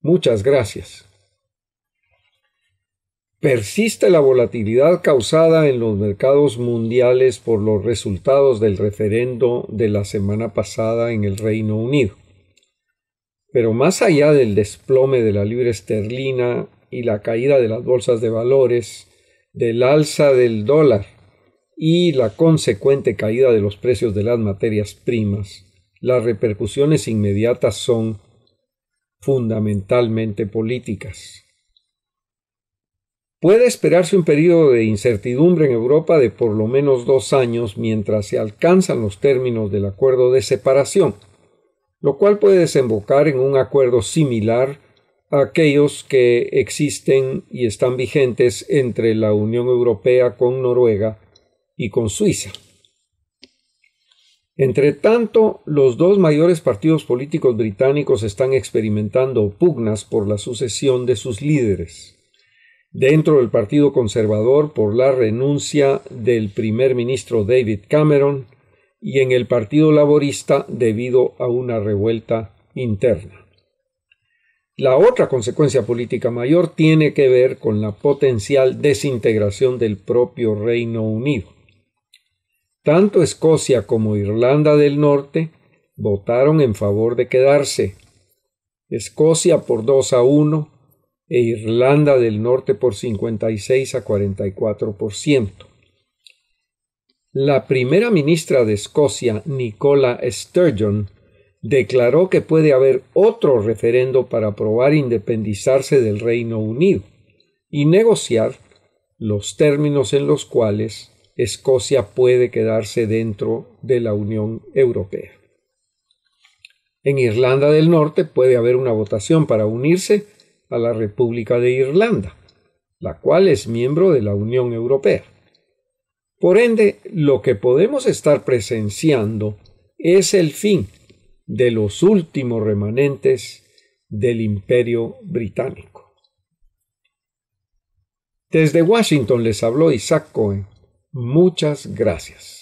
Muchas gracias. Persiste la volatilidad causada en los mercados mundiales por los resultados del referendo de la semana pasada en el Reino Unido. Pero más allá del desplome de la libra esterlina y la caída de las bolsas de valores, del alza del dólar y la consecuente caída de los precios de las materias primas, las repercusiones inmediatas son fundamentalmente políticas. Puede esperarse un periodo de incertidumbre en Europa de por lo menos dos años mientras se alcanzan los términos del acuerdo de separación, lo cual puede desembocar en un acuerdo similar a aquellos que existen y están vigentes entre la Unión Europea con Noruega y con Suiza. Entre tanto, los dos mayores partidos políticos británicos están experimentando pugnas por la sucesión de sus líderes dentro del Partido Conservador por la renuncia del primer ministro David Cameron y en el Partido Laborista debido a una revuelta interna. La otra consecuencia política mayor tiene que ver con la potencial desintegración del propio Reino Unido. Tanto Escocia como Irlanda del Norte votaron en favor de quedarse. Escocia por 2 a 1, e Irlanda del Norte por 56 a 44%. La primera ministra de Escocia, Nicola Sturgeon, declaró que puede haber otro referendo para aprobar independizarse del Reino Unido y negociar los términos en los cuales Escocia puede quedarse dentro de la Unión Europea. En Irlanda del Norte puede haber una votación para unirse a la República de Irlanda, la cual es miembro de la Unión Europea. Por ende, lo que podemos estar presenciando es el fin de los últimos remanentes del imperio británico. Desde Washington les habló Isaac Cohen. Muchas gracias.